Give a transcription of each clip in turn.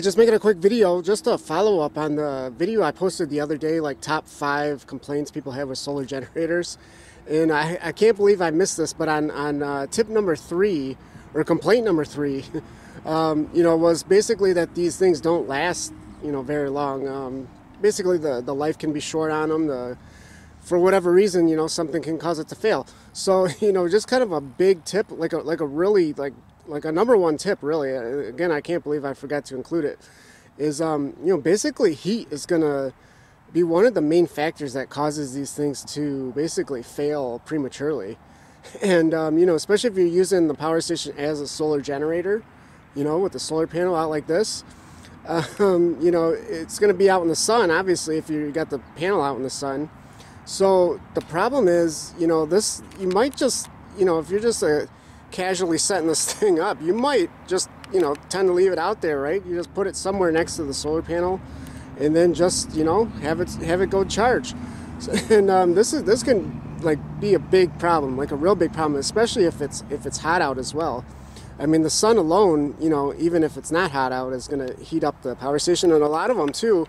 Just making a quick video, just a follow up on the video I posted the other day, like top five complaints people have with solar generators. And I, I can't believe I missed this, but on, on uh, tip number three, or complaint number three, um, you know, was basically that these things don't last, you know, very long. Um, basically, the, the life can be short on them. The, for whatever reason, you know, something can cause it to fail. So, you know, just kind of a big tip, like a, like a really like like a number one tip, really. Uh, again, I can't believe I forgot to include it. Is um, you know, basically heat is gonna be one of the main factors that causes these things to basically fail prematurely. And um, you know, especially if you're using the power station as a solar generator, you know, with the solar panel out like this. Um, you know, it's going to be out in the sun, obviously, if you got the panel out in the sun. So the problem is, you know, this, you might just, you know, if you're just a, casually setting this thing up, you might just, you know, tend to leave it out there, right? You just put it somewhere next to the solar panel and then just, you know, have it have it go charge. So, and um, this is this can like be a big problem, like a real big problem, especially if it's if it's hot out as well. I mean, the sun alone, you know, even if it's not hot out, is going to heat up the power station, and a lot of them too.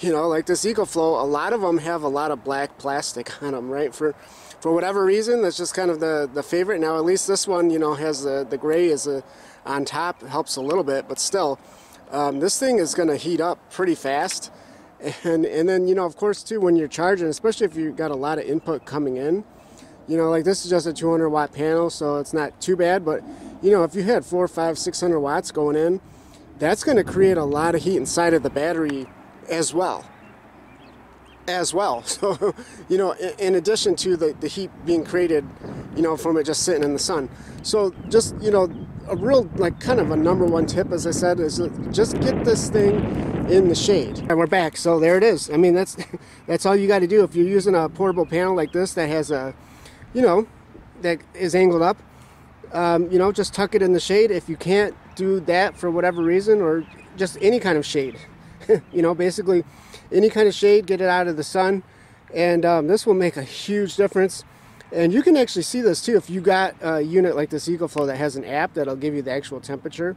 You know, like this EcoFlow, a lot of them have a lot of black plastic on them, right? For for whatever reason, that's just kind of the, the favorite. Now, at least this one, you know, has the, the gray is a, on top, helps a little bit, but still, um, this thing is going to heat up pretty fast. And, and then, you know, of course, too, when you're charging, especially if you've got a lot of input coming in, you know, like this is just a 200 watt panel, so it's not too bad. But, you know, if you had four, five, 600 watts going in, that's going to create a lot of heat inside of the battery as well as well. So, you know, in, addition to the, the heat being created, you know, from it just sitting in the sun. So just, you know, a real, like kind of a number one tip, as I said, is just get this thing in the shade. And we're back, so there it is. I mean, that's, that's all you got to do. If you're using a portable panel like this that has a, you know, that is angled up, um, you know, just tuck it in the shade. If you can't do that for whatever reason, or just any kind of shade, you know, basically any kind of shade, get it out of the sun. And um, this will make a huge difference. And you can actually see this too if you got a unit like this EcoFlow that has an app that'll give you the actual temperature.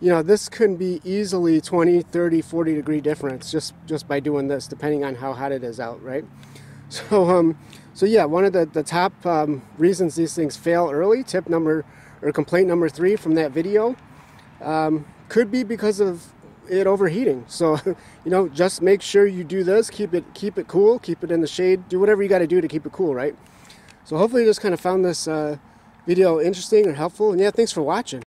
You know, this can be easily 20, 30, 40 degree difference just, just by doing this, depending on how hot it is out, right? So, um, so yeah, one of the, the top um, reasons these things fail early, tip number, or complaint number three from that video, um, could be because of it overheating. So, you know, just make sure you do this. Keep it keep it cool. Keep it in the shade. Do whatever you got to do to keep it cool, right? So hopefully you just kind of found this uh, video interesting or helpful. And yeah, thanks for watching.